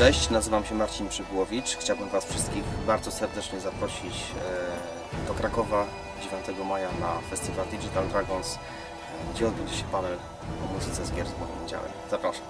Cześć, nazywam się Marcin Przybyłowicz. Chciałbym Was wszystkich bardzo serdecznie zaprosić e, do Krakowa 9 maja na festiwal Digital Dragons, e, gdzie odbędzie się panel o muzyce z gier z moim udziałem. Zapraszam.